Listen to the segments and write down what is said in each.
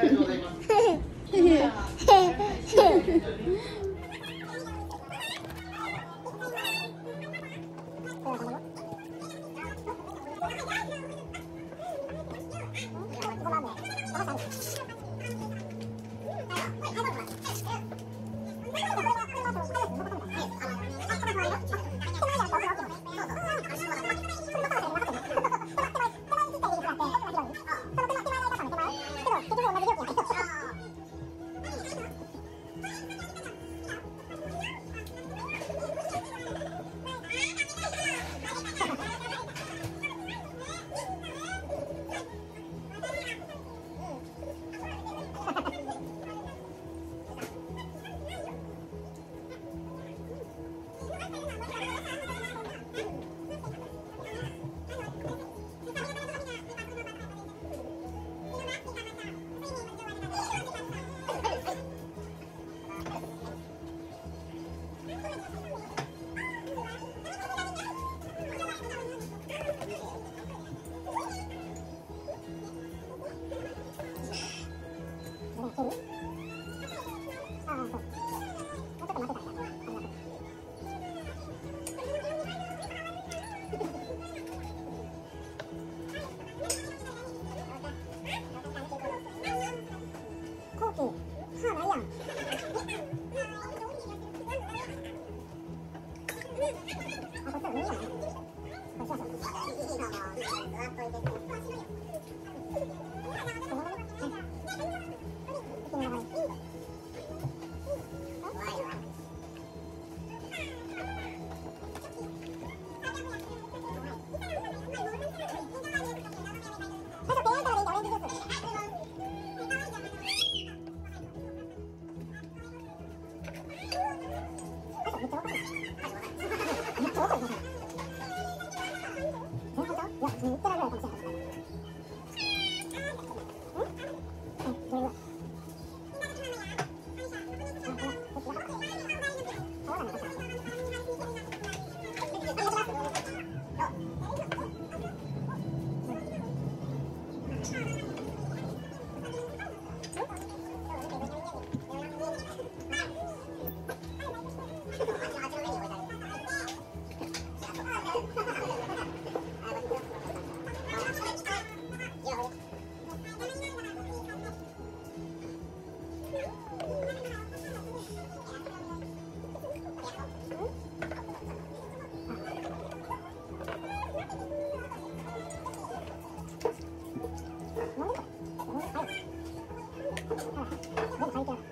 ヘヘヘヘヘヘ。还有，还有，还有，还有。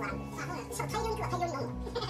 呢，不能，上台就去了，台就容易。